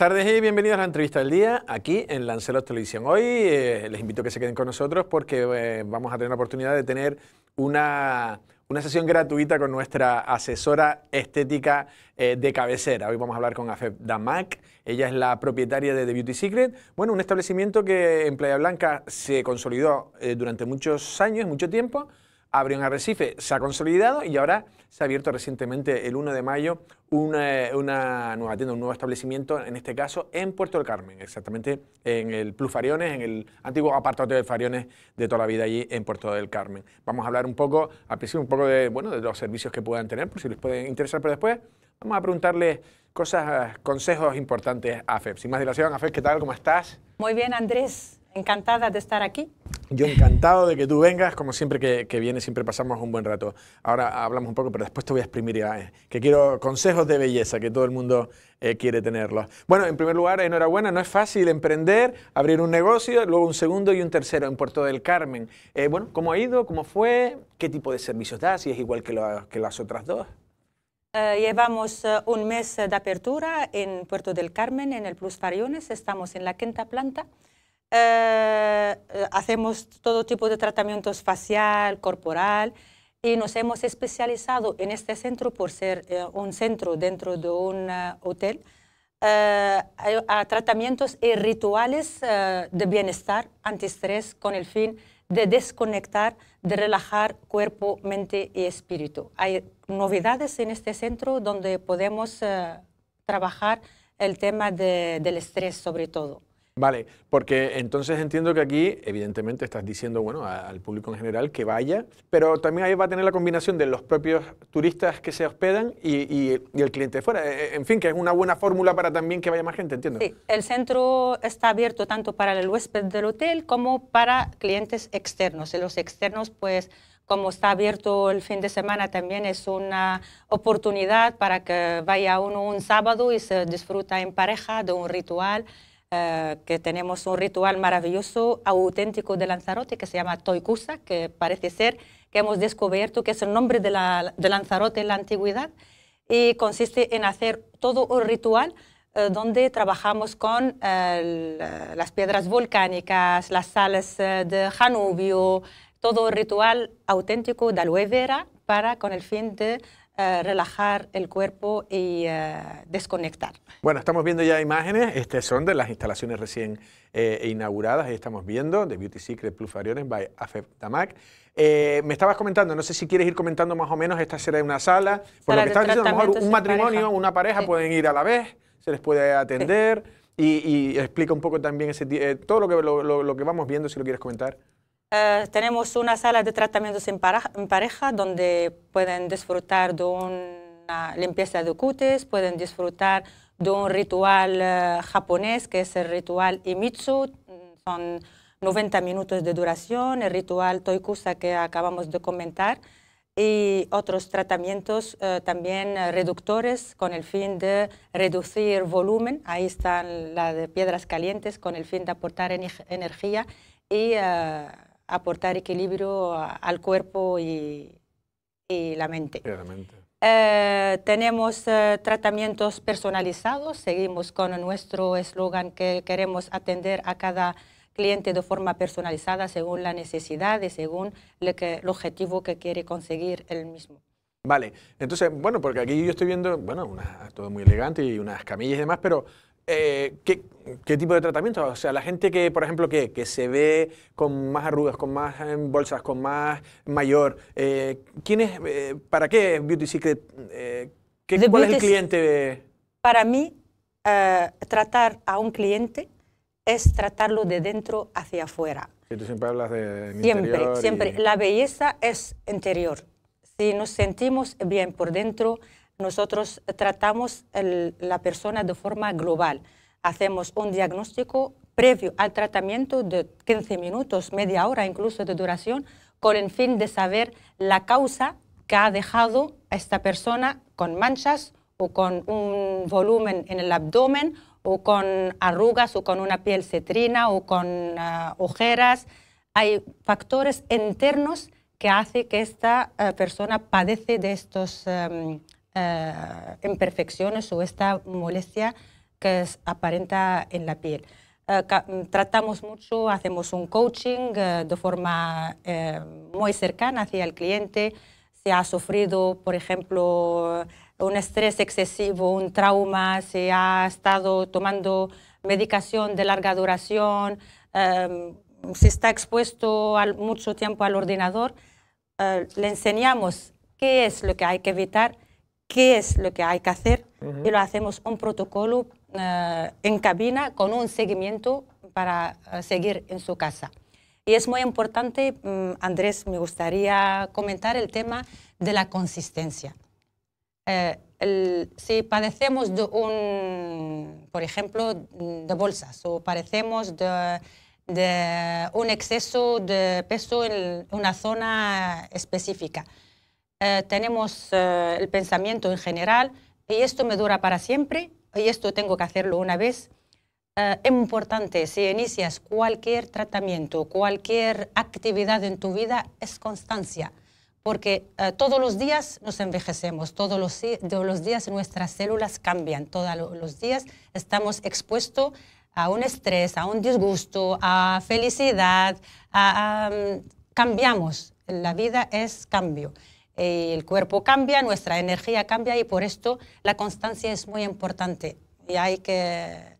Tardes y bienvenidos a la entrevista del día aquí en Lancelot Televisión. Hoy eh, les invito a que se queden con nosotros porque eh, vamos a tener la oportunidad de tener una, una sesión gratuita con nuestra asesora estética eh, de cabecera. Hoy vamos a hablar con Afeb Damak. Ella es la propietaria de The Beauty Secret. Bueno, un establecimiento que en Playa Blanca se consolidó durante muchos años, mucho tiempo abrió en Arrecife, se ha consolidado y ahora se ha abierto recientemente el 1 de mayo una, nueva tienda, un nuevo establecimiento, en este caso en Puerto del Carmen, exactamente en el Plus Fariones, en el antiguo apartado de Fariones de toda la vida allí en Puerto del Carmen. Vamos a hablar un poco, al principio un poco de, bueno, de los servicios que puedan tener, por si les pueden interesar, pero después vamos a preguntarles cosas, consejos importantes a FEP. Sin más dilación, FEP, ¿qué tal? ¿Cómo estás? Muy bien, Andrés. Encantada de estar aquí. Yo encantado de que tú vengas, como siempre que, que vienes, siempre pasamos un buen rato. Ahora hablamos un poco, pero después te voy a exprimir eh, que quiero consejos de belleza, que todo el mundo eh, quiere tenerlos. Bueno, en primer lugar, enhorabuena, no es fácil emprender, abrir un negocio, luego un segundo y un tercero en Puerto del Carmen. Eh, bueno, ¿cómo ha ido? ¿Cómo fue? ¿Qué tipo de servicios da? Si es igual que, que las otras dos. llevamos un mes de apertura en Puerto del Carmen, en el Plus Fariones, estamos en la quinta planta. Eh, hacemos todo tipo de tratamientos facial, corporal y nos hemos especializado en este centro por ser eh, un centro dentro de un eh, hotel a tratamientos y rituales de bienestar, antiestrés, con el fin de desconectar, de relajar cuerpo, mente y espíritu. Hay novedades en este centro donde podemos trabajar el tema del estrés sobre todo. Vale, porque entonces entiendo que aquí, evidentemente, estás diciendo, bueno, al público en general que vaya, pero también ahí va a tener la combinación de los propios turistas que se hospedan y, el cliente de fuera. E, e, en fin, que es una buena fórmula para también que vaya más gente, entiendo. Sí, el centro está abierto tanto para el huésped del hotel como para clientes externos. Y los externos, pues, como está abierto el fin de semana, también es una oportunidad para que vaya uno un sábado y se disfruta en pareja de un ritual eh, que tenemos un ritual maravilloso, auténtico de Lanzarote, que se llama Toikusa, que parece ser que hemos descubierto que es el nombre de, la, de Lanzarote en la antigüedad, y consiste en hacer todo un ritual eh, donde trabajamos con eh, las piedras volcánicas, las sales de Janubio, todo un ritual auténtico de aloe vera para con el fin de eh, relajar el cuerpo y eh, desconectar. Bueno, estamos viendo ya imágenes, estas son de las instalaciones recién eh, inauguradas, ahí estamos viendo, de Beauty Secret Plus Fariones by AFEP Tamac. me estabas comentando, no sé si quieres ir comentando más o menos, esta será una sala, por lo que estabas diciendo, a lo mejor un matrimonio, una pareja pueden ir a la vez, se les puede atender. Y, explica un poco también ese, todo lo que, lo que vamos viendo, si lo quieres comentar. Eh, tenemos una sala de tratamientos en pareja, donde pueden disfrutar de una limpieza de cutis, pueden disfrutar de un ritual eh, japonés que es el ritual Imitsu, son 90 minutos de duración, el ritual Toikusa que acabamos de comentar y otros tratamientos eh, también reductores con el fin de reducir volumen. Ahí están las de piedras calientes con el fin de aportar energía y aportar equilibrio al cuerpo y, la mente. Eh, tenemos eh, tratamientos personalizados, seguimos con nuestro eslogan que queremos atender a cada cliente de forma personalizada según la necesidad y según que, el objetivo que quiere conseguir él mismo. Vale, entonces, bueno, porque aquí yo estoy viendo, bueno, todo muy elegante y unas camillas y demás, pero eh, ¿qué, tipo de tratamiento? O sea, la gente que, por ejemplo, que, que se ve con más arrugas, con más bolsas, con más mayor, eh, ¿quién es, eh, ¿para qué Beauty Secret? ¿qué, ¿Cuál es el cliente? Para mí, tratar a un cliente es tratarlo de dentro hacia afuera. Y tú siempre hablas de Siempre, siempre. La belleza es interior. Si nos sentimos bien por dentro, nosotros tratamos la persona de forma global. Hacemos un diagnóstico previo al tratamiento de 15 minutos, media hora incluso de duración, con el fin de saber la causa que ha dejado a esta persona con manchas o con un volumen en el abdomen o con arrugas o con una piel cetrina o con ah, ojeras. Hay factores internos que hacen que esta ah, persona padece de estos em, eh, imperfecciones o esta molestia que aparenta en la piel. Eh, tratamos mucho, hacemos un coaching eh, de forma muy cercana hacia el cliente. Si ha sufrido, por ejemplo, un estrés excesivo, un trauma, si ha estado tomando medicación de larga duración, si está expuesto mucho tiempo al ordenador, le enseñamos qué es lo que hay que evitar, qué es lo que hay que hacer y lo hacemos un protocolo eh, en cabina con un seguimiento para eh, seguir en su casa. Y es muy importante, mm, Andrés, me gustaría comentar el tema de la consistencia. Eh, si padecemos de un, por ejemplo, de bolsas o padecemos de, de un exceso de peso en una zona específica, eh, tenemos eh, el pensamiento en general, y esto me dura para siempre, y esto tengo que hacerlo una vez. Eh, es importante, si inicias cualquier tratamiento, cualquier actividad en tu vida, es constancia, porque todos los días nos envejecemos, todos los, todos los días nuestras células cambian, todos los días estamos expuestos a un estrés, a un disgusto, a felicidad, mm, cambiamos. La vida es cambio. Eh, el cuerpo cambia, nuestra energía cambia y por esto la constancia es muy importante. Y hay que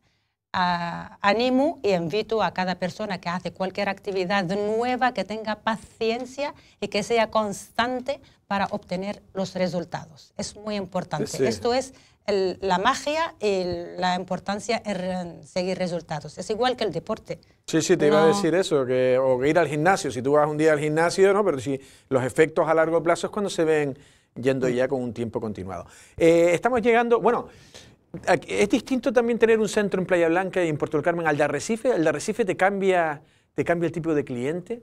animo y invito a cada persona que hace cualquier actividad nueva que tenga paciencia y que sea constante para obtener los resultados. Es muy importante. Esto es la magia y la importancia en seguir resultados. Es igual que el deporte. Sí, sí, te iba a decir eso, que, o ir al gimnasio. Si tú vas un día al gimnasio, ¿no? Pero si los efectos a largo plazo es cuando se ven yendo ya con un tiempo continuado. Eh, estamos llegando, bueno, es distinto también tener un centro en Playa Blanca y en Puerto del Carmen al de Arrecife. ¿El de Arrecife te cambia, te cambia el tipo de cliente?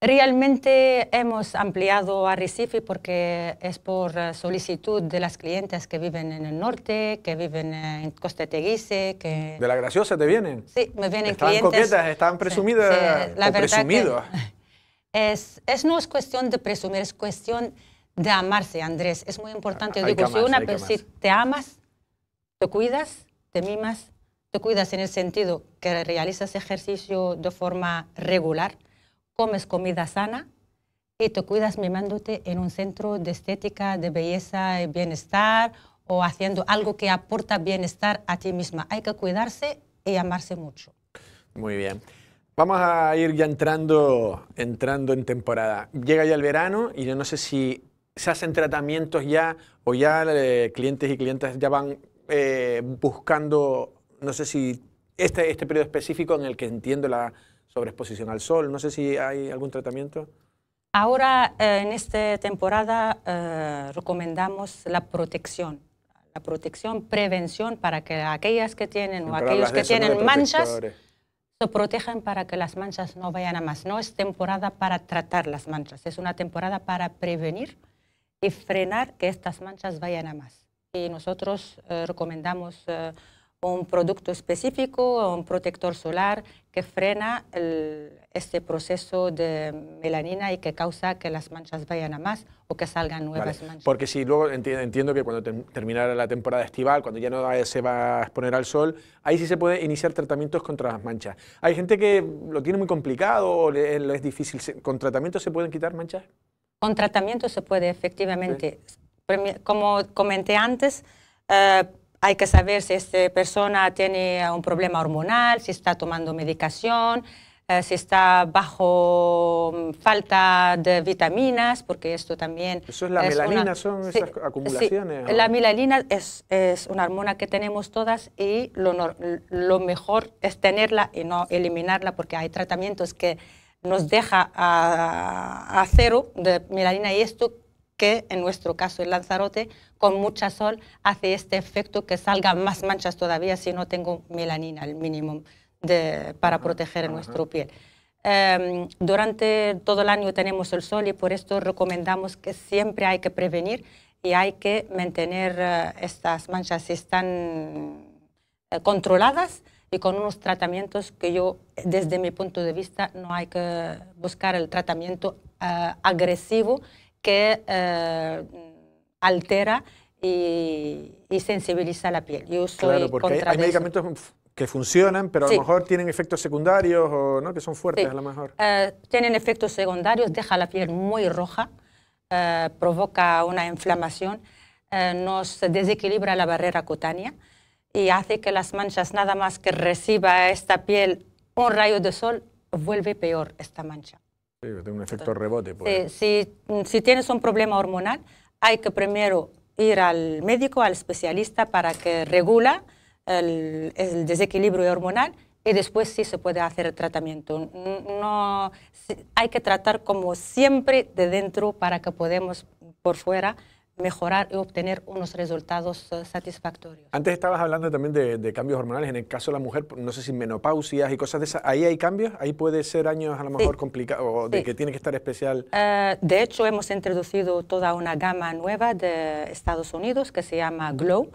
Realmente hemos ampliado a Recife porque es por eh, solicitud de las clientes que viven en el norte, que viven en Costa Teguise, que... ¿De la Graciosa te vienen? Sí, me vienen ¿Estaban clientes... coquetas, estaban presumidas la presumidos? es, es, no es cuestión de presumir, es cuestión de amarse, Andrés. Es muy importante. Digo, si, una, si te amas, te cuidas, te mimas, te cuidas en el sentido que realizas ejercicio de forma regular, comes comida sana y te cuidas mimándote en un centro de estética, de belleza y bienestar o haciendo algo que aporta bienestar a ti misma. Hay que cuidarse y amarse mucho. Muy bien. Vamos a ir ya entrando, entrando en temporada. Llega ya el verano y yo no sé si se hacen tratamientos ya o ya eh, clientes y clientes ya van eh, buscando, no sé si este, este periodo específico en el que entiendo la, sobre exposición al sol. No sé si hay algún tratamiento. Ahora, eh, en esta temporada, eh, recomendamos la protección. La protección, prevención para que aquellas que tienen o aquellos que tienen manchas se protejan para que las manchas no vayan a más. No es temporada para tratar las manchas, es una temporada para prevenir y frenar que estas manchas vayan a más. Y nosotros eh, recomendamos un producto específico, un protector solar que frena este proceso de melanina y que causa que las manchas vayan a más o que salgan nuevas manchas. Porque si luego entiendo, que cuando terminara la temporada estival, cuando ya no se va a exponer al sol, ahí sí se puede iniciar tratamientos contra las manchas. Hay gente que lo tiene muy complicado o le, es difícil. ¿Con tratamiento se pueden quitar manchas? Con tratamiento se puede, efectivamente. Como comenté antes, eh, hay que saber si esta persona tiene un problema hormonal, si está tomando medicación, eh, si está bajo mm, falta de vitaminas, porque esto también... ¿Eso es la melanina, son esas acumulaciones? Sí. La melanina es, es, una hormona que tenemos todas y lo, lo, mejor es tenerla y no eliminarla, porque hay tratamientos que nos deja a, a cero de melanina y esto que en nuestro caso el Lanzarote con mucha sol hace este efecto que salga más manchas todavía si no tengo melanina, el mínimo de, para proteger nuestro piel. Em, durante todo el año tenemos el sol y por esto recomendamos que siempre hay que prevenir y hay que mantener eh, estas manchas si están eh, controladas y con unos tratamientos que yo, desde mi punto de vista, no hay que buscar el tratamiento eh, agresivo que eh, altera y, y sensibiliza la piel. Yo soy Claro, porque hay, contra hay eso. medicamentos que funcionan, pero a Sí. lo mejor tienen efectos secundarios o no que son fuertes Sí. a lo mejor. Eh, tienen efectos secundarios, deja la piel muy roja, eh, provoca una inflamación, eh, nos desequilibra la barrera cutánea y hace que las manchas, nada más que reciba esta piel un rayo de sol, vuelve peor esta mancha. Sí, tiene un efecto rebote. Pues. Si, si tienes un problema hormonal, hay que primero ir al médico, al especialista, para que regula el, el desequilibrio hormonal y después sí se puede hacer el tratamiento. No, hay que tratar como siempre de dentro para que podamos por fuera mejorar y obtener unos resultados eh, satisfactorios. Antes estabas hablando también de, de cambios hormonales. En el caso de la mujer, no sé si menopausias y cosas de esas. ¿Ahí hay cambios? ¿Ahí puede ser años a lo Sí. mejor complicados o de Sí. que tiene que estar especial? Eh, de hecho, hemos introducido toda una gama nueva de Estados Unidos que se llama Glow.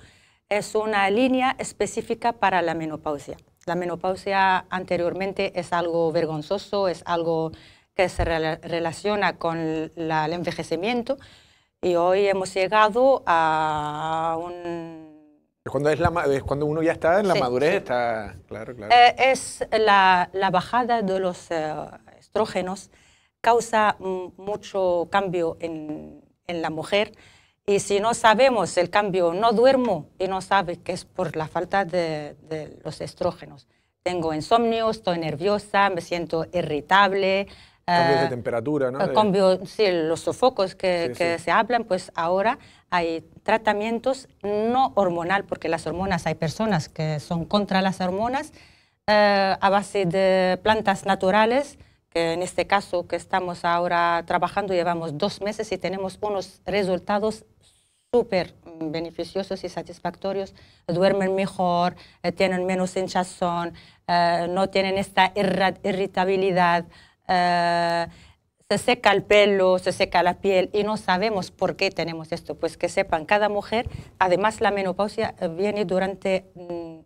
Es una línea específica para la menopausia. La menopausia anteriormente es algo vergonzoso, es algo que se rela- relaciona con la- el envejecimiento y hoy hemos llegado a un Es cuando, es la, es cuando uno ya está en la Sí, madurez, sí. está... Claro, claro. Eh, es la, la bajada de los eh, estrógenos causa mucho cambio en, en la mujer y si no sabemos el cambio, no duermo y no sabe que es por la falta de, de los estrógenos. Tengo insomnio, estoy nerviosa, me siento irritable. Cambios de eh, temperatura, ¿no? De- cambio, sí, los sofocos que, Sí, que sí. se hablan, pues ahora hay tratamientos no hormonal, porque las hormonas, hay personas que son contra las hormonas, eh, a base de plantas naturales, que en este caso que estamos ahora trabajando, llevamos dos meses y tenemos unos resultados súper beneficiosos y satisfactorios. Duermen mejor, eh, tienen menos hinchazón, eh, no tienen esta irritabilidad, eh, se seca el pelo, se seca la piel y no sabemos por qué tenemos esto. Pues que sepan, cada mujer, además la menopausia eh, viene durante, mm,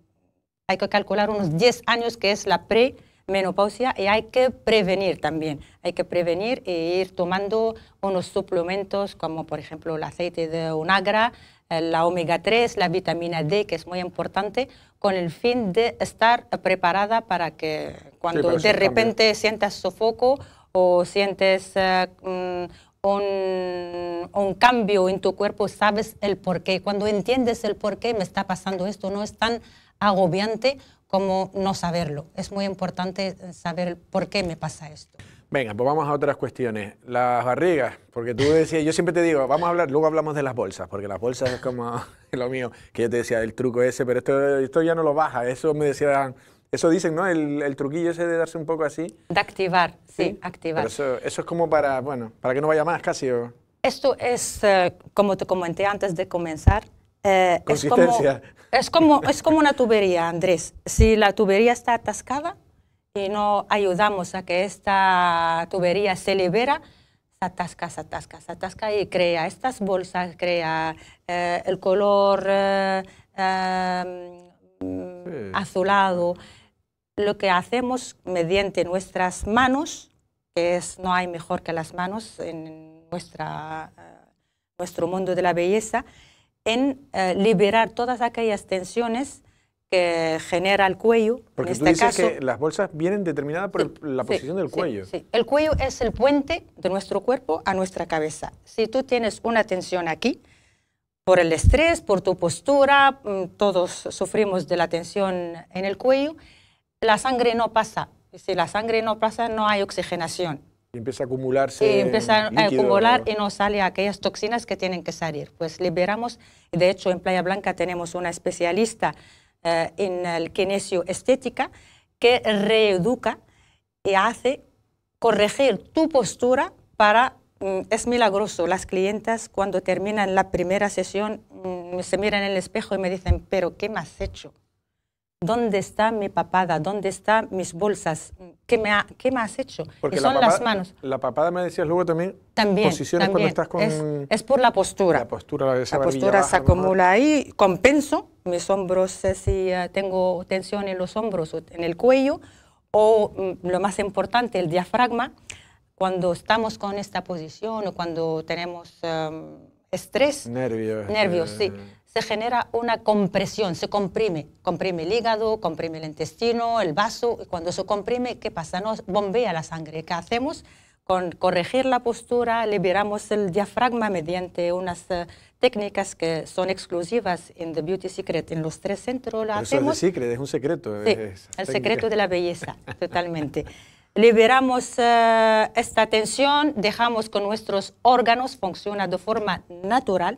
hay que calcular unos 10 años que es la premenopausia y hay que prevenir también. Hay que prevenir e ir tomando unos suplementos como por ejemplo el aceite de unagra, eh, la omega 3, la vitamina D, que es muy importante, con el fin de estar preparada para que cuando de cambios. repente sientas sofoco o sientes eh, mm, un, un cambio en tu cuerpo, sabes el por qué. Cuando entiendes el por qué me está pasando esto, no es tan agobiante como no saberlo. Es muy importante saber por qué me pasa esto. Venga, pues vamos a otras cuestiones. Las barrigas, porque tú decías, yo siempre te digo, vamos a hablar, luego hablamos de las bolsas, porque las bolsas es como lo mío, que yo te decía, el truco ese, pero esto, esto ya no lo baja, eso me decían, eso dicen, ¿no? El, el truquillo ese de darse un poco así. De activar, sí, activar. Pero eso, eso es como para, bueno, para que no vaya más casi. O... Esto es, eh, como te comenté antes de comenzar, eh, es, como, Consistencia. es, como, es como una tubería, Andrés. Si la tubería está atascada y no ayudamos a que esta tubería se libera, se atasca, se atasca, se atasca y crea estas bolsas, crea eh, el color eh, eh, Sí. azulado. Lo que hacemos mediante nuestras manos, que es, no hay mejor que las manos en nuestra, nuestro mundo de la belleza, en liberar todas aquellas tensiones que genera el cuello. Porque en tú este dices caso, que las bolsas vienen determinadas por el- la Sí, posición del sí, cuello. sí. El cuello es el puente de nuestro cuerpo a nuestra cabeza. Si tú tienes una tensión aquí, por el estrés, por tu postura, mm, todos sufrimos de la tensión en el cuello, la sangre no pasa. Y si la sangre no pasa, no hay oxigenación. Y empieza a acumularse. Y empieza a acumular y no sale aquellas toxinas que tienen que salir. Pues liberamos, de hecho en Playa Blanca tenemos una especialista eh, en el kinesio estética que reeduca y hace corregir tu postura para... mm, Es milagroso, las clientas cuando terminan la primera sesión mm, se miran en el espejo y me dicen, pero ¿qué me has hecho? ¿Dónde está mi papada? ¿Dónde están mis bolsas? ¿Qué me, ha- qué me has hecho? Porque y la son las papada- manos. La papada me decías luego también. También, Posiciones también. cuando estás con. es, es por la postura. La postura, La barbilla postura baja, se acumula ahí, compenso mis hombros si eh, tengo tensión en los hombros o en el cuello, o mm, lo más importante, el diafragma. Cuando estamos con esta posición o cuando tenemos em, estrés, Nervios. nervios, sí, eh, se genera una compresión, se comprime, comprime el hígado, comprime el intestino, el vaso, y cuando se comprime, ¿qué pasa? Nos bombea la sangre. ¿Qué hacemos? Con corregir la postura, liberamos el diafragma mediante unas eh, técnicas que son exclusivas en The Beauty Secret. En los tres centros lo pero eso es hacemos. de secret, es un secreto. Sí, es- el técnica. secreto de la belleza, totalmente. Liberamos eh, esta tensión, dejamos que nuestros órganos funcionen de forma natural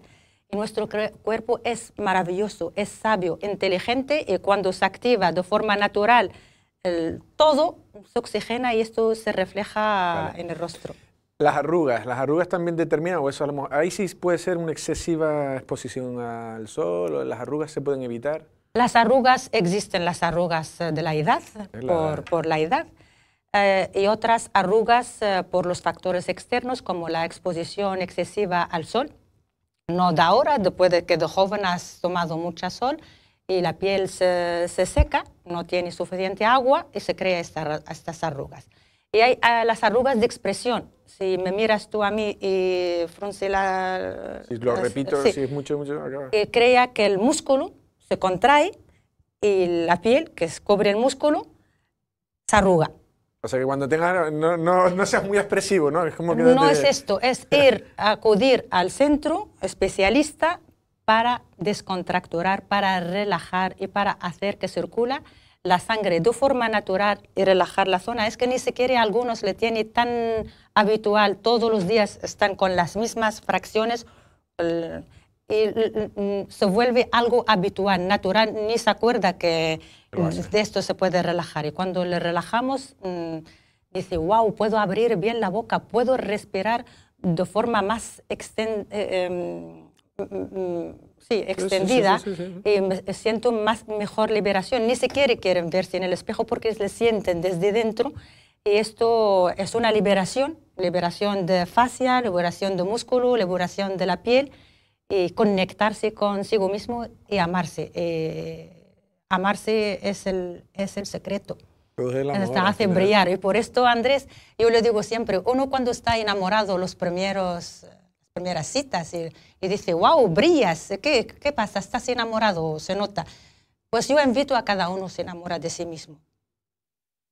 y nuestro cuerpo es maravilloso, es sabio, inteligente y cuando se activa de forma natural el- todo se oxigena y esto se refleja Vale. en el rostro. Las arrugas, las arrugas también determinan, o eso a lo mejor- ahí sí puede ser una excesiva exposición al sol, o las arrugas se pueden evitar. Las arrugas, existen las arrugas eh, de la edad, la por, por la edad, eh, y otras arrugas eh, por los factores externos, como la exposición excesiva al sol. No de ahora, después de que de joven has tomado mucha sol y la piel se, se seca, no tiene suficiente agua y se crea esta- estas arrugas. Y hay ah, las arrugas de expresión. Si me miras tú a mí y frunce la... Si lo repito, sí si es mucho, mucho. acaba. que crea que el músculo se contrae y la piel, que cubre el músculo, se arruga. O sea que cuando tengas, no, no, no seas muy expresivo, ¿no? Es como que No es esto, es ir a acudir al centro especialista para descontracturar, para relajar y para hacer que circula la sangre de forma natural y relajar la zona. Es que ni siquiera algunos le tiene tan habitual, todos los días están con las mismas fracciones el- y l- l- se vuelve algo habitual, natural, ni se acuerda que hace. de esto se puede relajar. Y cuando le relajamos, mm, dice, wow, puedo abrir bien la boca, puedo respirar de forma más exten- eh, em, mm, mm, sí, extendida sí, sí, sí. y me siento más mejor liberación. Ni siquiera quieren verse en el espejo porque le sienten desde dentro. Y esto es una liberación, liberación de fascia, liberación de músculo, liberación de la piel y conectarse consigo mismo y amarse. Eh, amarse es el, es el secreto. Produce el amor, Hasta al hace brillar. Y por esto, Andrés, yo le digo siempre, uno cuando está enamorado, los primeros, las primeras citas, y, y dice, wow, brillas, ¿Qué, ¿qué pasa? ¿Estás enamorado? Se nota. Pues yo invito a cada uno se enamora de sí mismo.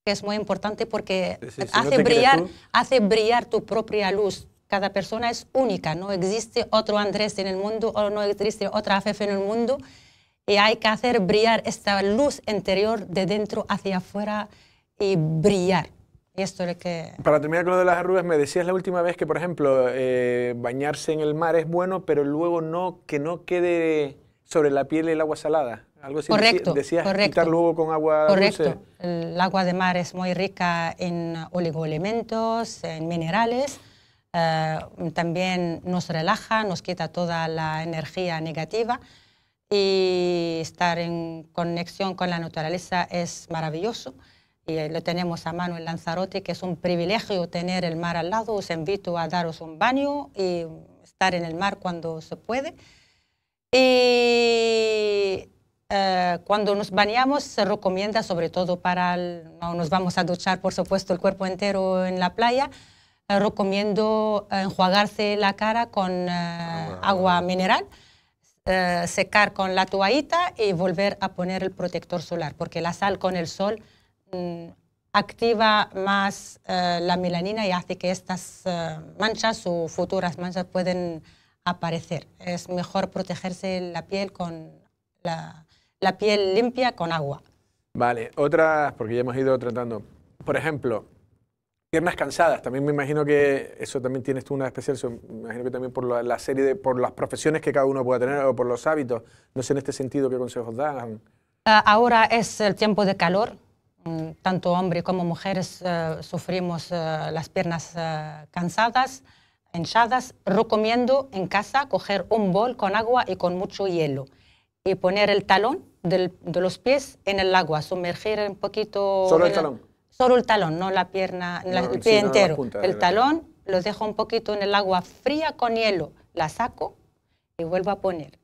Que es muy importante porque Sí, sí, si no hace, quieres brillar, hace brillar tu propia luz. Cada persona es única, no existe otro Andrés en el mundo o no existe otra Fefe en el mundo. Y hay que hacer brillar esta luz interior de dentro hacia afuera y brillar. Y esto es que... Para terminar con lo de las arrugas, me decías la última vez que, por ejemplo, eh, bañarse en el mar es bueno, pero luego no que no quede sobre la piel el agua salada. Algo así. Correcto, Decías correcto. quitar luego con agua Correcto. dulce. El agua de mar es muy rica en oligoelementos, en minerales. eh, también nos relaja, nos quita toda la energía negativa y estar en conexión con la naturaleza es maravilloso. Y eh, lo tenemos a mano en Lanzarote, que es un privilegio tener el mar al lado. Os invito a daros un baño y estar en el mar cuando se puede. Y eh, cuando nos bañamos se recomienda, sobre todo para, el- no nos vamos a duchar, por supuesto, el cuerpo entero en la playa, eh, recomiendo enjuagarse la cara con eh, agua mineral, eh, secar con la toallita y volver a poner el protector solar, porque la sal con el sol activa más eh, la melanina y hace que estas eh, manchas o futuras manchas pueden aparecer. Es mejor protegerse la piel con la, la piel limpia con agua. Vale, otras, porque ya hemos ido tratando. Por ejemplo, piernas cansadas. También me imagino que eso también tienes tú una especial. Me imagino que también por la, la serie de, por las profesiones que cada uno pueda tener o por los hábitos. No sé en este sentido qué consejos dan. Ah, Ahora es el tiempo de calor. Tanto hombres como mujeres eh, sufrimos eh, las piernas eh, cansadas, hinchadas. Recomiendo en casa coger un bol con agua y con mucho hielo y poner el talón del- de los pies en el agua, sumergir un poquito. ¿Solo el talón? Solo el talón, no la pierna, la- el pie entero. punta el talón lo dejo un poquito en el agua fría con hielo, la saco y vuelvo a poner.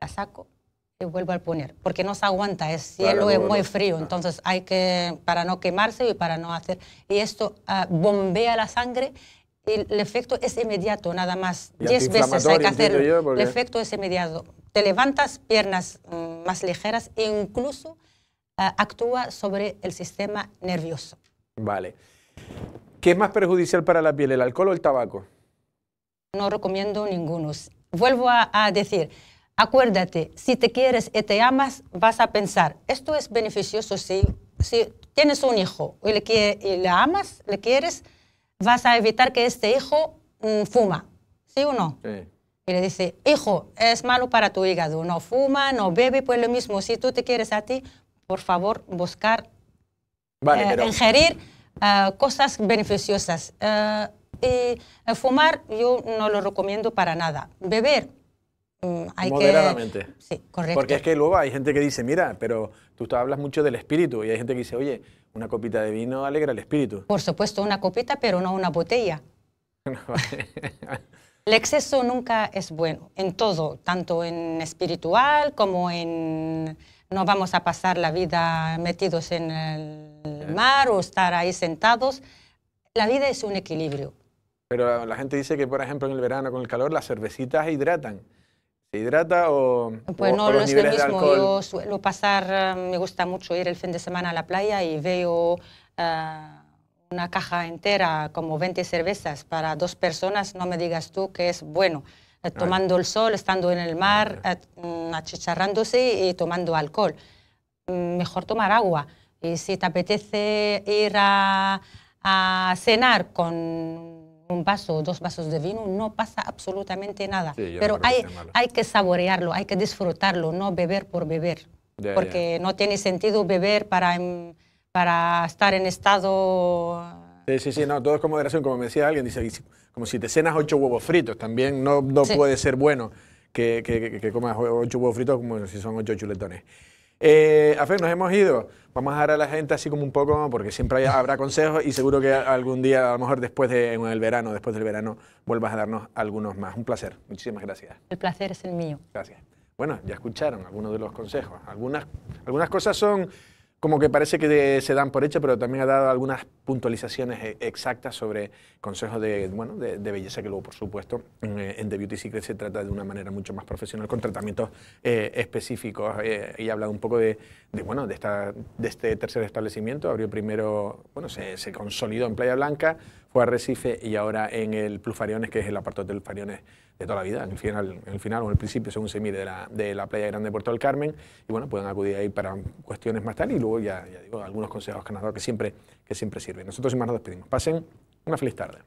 La saco y vuelvo a poner, porque no se aguanta, es Claro, hielo es muy frío, entonces hay que, para no quemarse y para no hacer, y esto ah, bombea la sangre y el efecto es inmediato, nada más. Y Diez veces hay que hacerlo. yo, porque- El efecto es inmediato. Te levantas piernas mm, más ligeras e incluso ah, actúa sobre el sistema nervioso. Vale. ¿Qué es más perjudicial para la piel, el alcohol o el tabaco? No recomiendo ninguno. Vuelvo a, a decir, acuérdate, si te quieres y te amas, vas a pensar, esto es beneficioso si, si tienes un hijo y le, y le amas, le quieres, vas a evitar que este hijo mm, fuma, ¿sí o no? Sí. Y le dice, hijo, es malo para tu hígado, no fuma, no bebe, pues lo mismo, si tú te quieres a ti, por favor, buscar Vale, eh, pero ingerir eh, cosas beneficiosas. Eh, y fumar yo no lo recomiendo para nada. Beber mm, hay moderadamente. que... Sí, correcto. Porque es que luego hay gente que dice, mira, pero tú hablas mucho del espíritu y hay gente que dice, oye, una copita de vino alegra el espíritu. Por supuesto, una copita, pero no una botella. El exceso nunca es bueno, en todo, tanto en espiritual como en... No vamos a pasar la vida metidos en el mar o estar ahí sentados. La vida es un equilibrio. Pero la gente dice que, por ejemplo, en el verano con el calor las cervecitas hidratan. ¿Se hidrata o, Pues o- no o lo los es lo mismo. Yo suelo pasar, eh, me gusta mucho ir el fin de semana a la playa y veo eh, una caja entera, como 20 cervezas para dos personas. No me digas tú que es bueno. Eh, tomando el sol, estando en el mar, eh, mm, achicharrándose y tomando alcohol. Mm, Mejor tomar agua. Y si te apetece ir a, a cenar con un vaso o dos vasos de vino, no pasa absolutamente nada. Sí, Pero hay, hay que saborearlo, hay que disfrutarlo, no beber por beber. Porque no tiene sentido beber para, para estar en estado... Sí, sí, sí, no, todo es con moderación. Como me decía alguien, dice, como si te cenas ocho huevos fritos, también no, no Sí. puede ser bueno que, que- que- que comas ocho huevos fritos como si son ocho chuletones. Eh, a nos hemos ido. Vamos a dar a la gente así como un poco, porque siempre hay- habrá consejos y seguro que algún día, a lo mejor después de, en el verano, después del verano, vuelvas a darnos algunos más. Un placer. Muchísimas gracias. El placer es el mío. Gracias. Bueno, ya escucharon algunos de los consejos. Algunas, algunas cosas son como que parece que se dan por hecho, pero también ha dado algunas puntualizaciones e- exactas sobre consejos de, bueno, de, belleza, que luego, por supuesto, en, eh, en The Beauty Secret se trata de una manera mucho más profesional, con tratamientos eh, específicos. eh, y ha hablado un poco de, de, bueno, de, esta, de este tercer establecimiento. Abrió primero, bueno, se, se consolidó en Playa Blanca, fue a Recife y ahora en el Plus Fariones, que es el apartado del Fariones de toda la vida, en el final, en el final o en el principio, según se mire, de la, de la Playa Grande de Puerto del Carmen. Y bueno, pueden acudir ahí para cuestiones más tal y luego ya, ya digo, algunos consejos que han dado que siempre, que siempre sirven. Nosotros sin más nos despedimos. Pasen una feliz tarde.